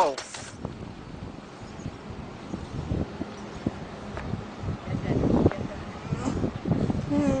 else. Hmm.